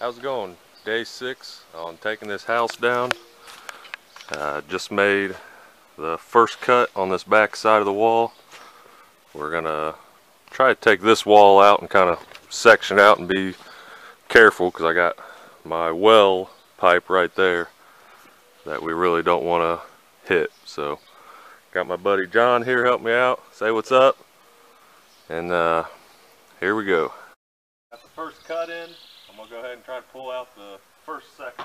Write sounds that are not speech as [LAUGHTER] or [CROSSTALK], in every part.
How's it going? Day six on taking this house down. Uh, just made the first cut on this back side of the wall. We're gonna try to take this wall out and kind of section out and be careful because I got my well pipe right there that we really don't want to hit. So got my buddy John here help me out. Say what's up. And uh, here we go. Got the first cut in. Go ahead and try to pull out the first section.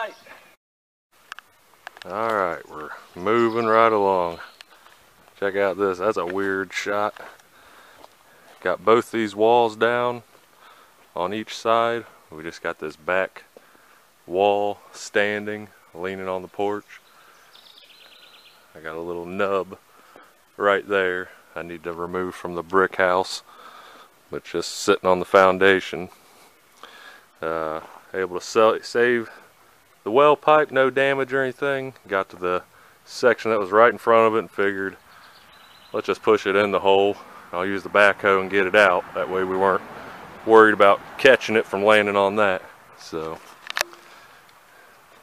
Bite. All right, we're moving right along. Check out this, that's a weird shot. Got both these walls down on each side. We just got this back wall standing, leaning on the porch. I got a little nub right there I need to remove from the brick house, but just sitting on the foundation. Uh, able to sell, save the well pipe, no damage or anything. Got to the section that was right in front of it and figured, let's just push it in the hole. I'll use the backhoe and get it out. That way we weren't worried about catching it from landing on that. So,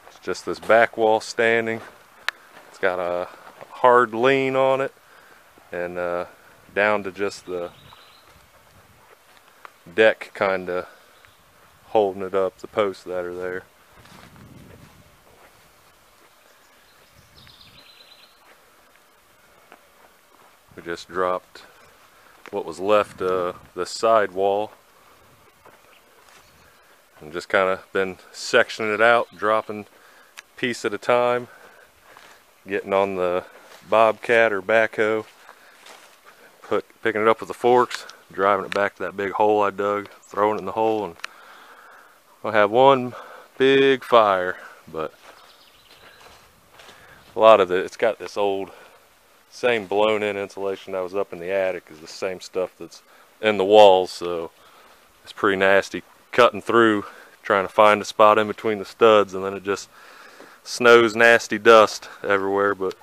it's just this back wall standing. It's got a hard lean on it and uh, down to just the deck kind of holding it up, the posts that are there. We just dropped what was left of uh, the side wall and just kind of been sectioning it out, dropping piece at a time, getting on the bobcat or backhoe, put picking it up with the forks, driving it back to that big hole I dug, throwing it in the hole, and I'll have one big fire. But a lot of it, it's got this old same blown in insulation that was up in the attic is the same stuff that's in the walls so it's pretty nasty cutting through trying to find a spot in between the studs and then it just snows nasty dust everywhere but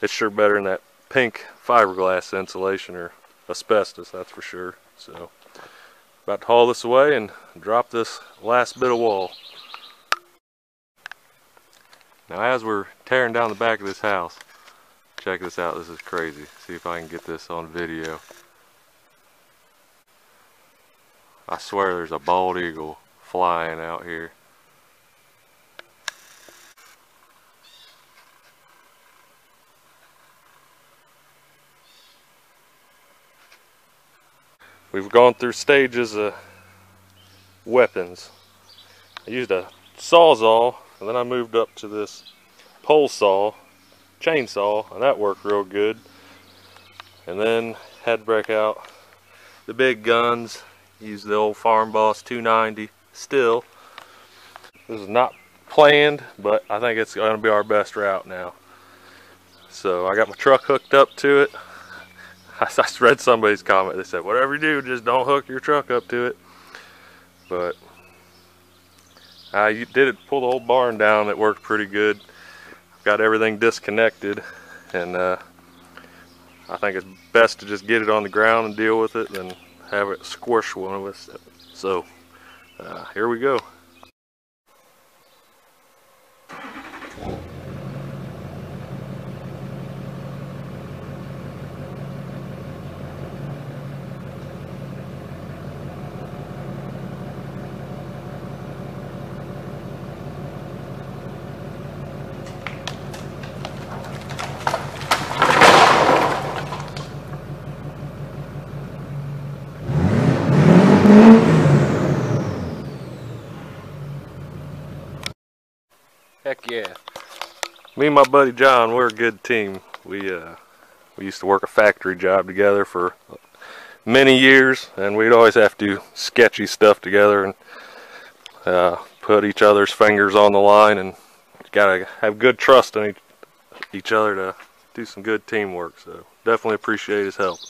it's sure better than that pink fiberglass insulation or asbestos that's for sure. So about to haul this away and drop this last bit of wall. Now as we're tearing down the back of this house Check this out, this is crazy. See if I can get this on video. I swear there's a bald eagle flying out here. We've gone through stages of weapons. I used a sawzall and then I moved up to this pole saw chainsaw and that worked real good. And then had to break out the big guns use the old farm boss 290 Stihl. This is not planned but I think it's going to be our best route now. So I got my truck hooked up to it. [LAUGHS] I read somebody's comment. They said whatever you do just don't hook your truck up to it. But I did it pull the whole barn down. It worked pretty good got everything disconnected and uh, I think it's best to just get it on the ground and deal with it than have it squish one of us. So uh, here we go. Heck yeah. Me and my buddy John, we're a good team. We uh, we used to work a factory job together for many years, and we'd always have to do sketchy stuff together and uh, put each other's fingers on the line and gotta have good trust in each, each other to do some good teamwork. So definitely appreciate his help.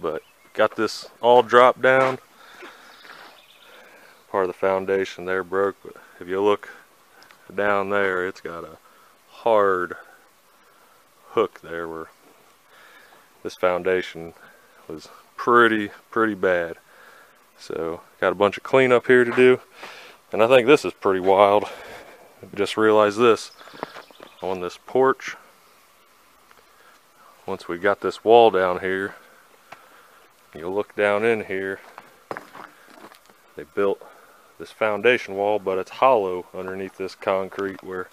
But got this all dropped down. Part of the foundation there broke, but if you look down there, it's got a hard hook there where this foundation was pretty, pretty bad. So got a bunch of cleanup here to do. And I think this is pretty wild. Just realized this on this porch. Once we got this wall down here, you look down in here, they built this foundation wall, but it's hollow underneath this concrete where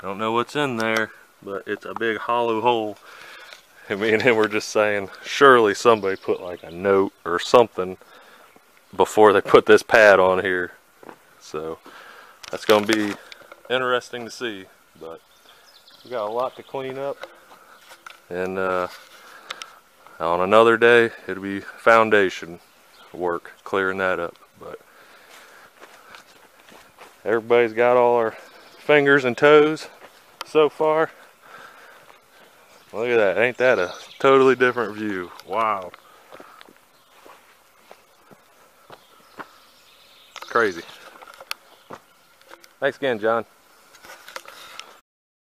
I don't know what's in there, but it's a big hollow hole. And me and him were just saying, surely somebody put like a note or something before they put this pad on here. So that's going to be interesting to see. But we got a lot to clean up. And uh, on another day, it'll be foundation work, clearing that up. But everybody's got all our fingers and toes so far. Look at that, ain't that a totally different view? Wow. Crazy. Thanks again, John.